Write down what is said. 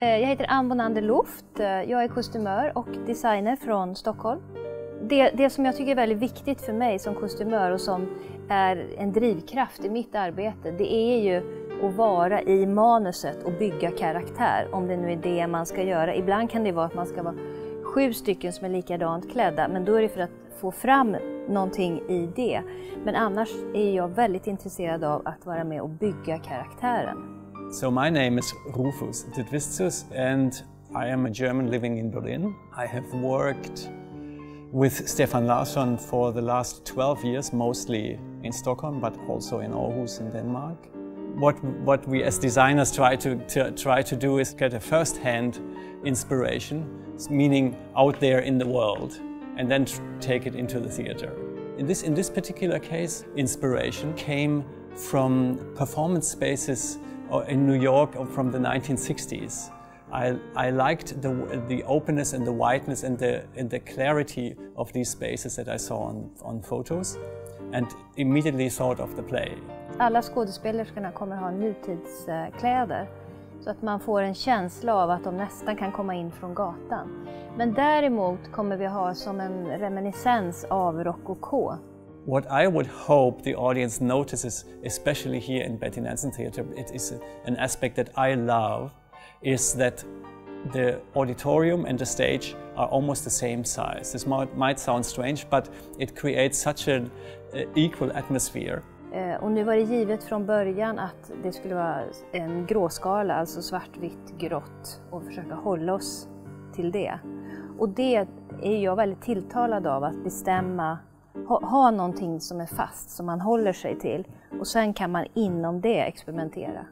Eh, jag heter Ann Bonander Luft. Eh, jag är kostymör och designer från Stockholm. Det, det som jag tycker är väldigt viktigt för mig som kostymör och som är en drivkraft i mitt arbete, det är ju att vara i manuset och bygga karaktär, om det nu är det man ska göra. Ibland kan det vara att man ska vara sju stycken som är likadant klädda, men då är det för att få fram någonting i det. Men annars är jag väldigt intresserad av att vara med och bygga karaktären. So my name is Rufus Didvistus and I am a German living in Berlin. I have worked with Stefan Larsson for the last 12 years, mostly in Stockholm, but also in Aarhus in Denmark. What, what we as designers try to, to, try to do is get a first-hand inspiration, meaning out there in the world, and then take it into the theater. In this, in this particular case, inspiration came from performance spaces Oh, in New York from the 1960s. I, I liked the, the openness and the whiteness and the, and the clarity of these spaces that I saw on, on photos and immediately thought of the play. Alla skådespelerskorna kommer ha nutidskläder så att man får en känsla av att de nästan kan komma in från gatan. Men däremot kommer vi ha som en reminiscens av rokoko What I would hope the audience notices, especially here in Betty Nansen Theatre, it is an aspect that I love, is that the auditorium and the stage are almost the same size. This might, might sound strange, but it creates such an uh, equal atmosphere. Eh, och nu var det givet från början att det skulle vara en gråskala, alltså svart, vitt, grått och försöka hålla oss till det. Och det är jag väldigt tilltalad av, att bestämma ha, ha någonting som är fast, som man håller sig till och sen kan man inom det experimentera.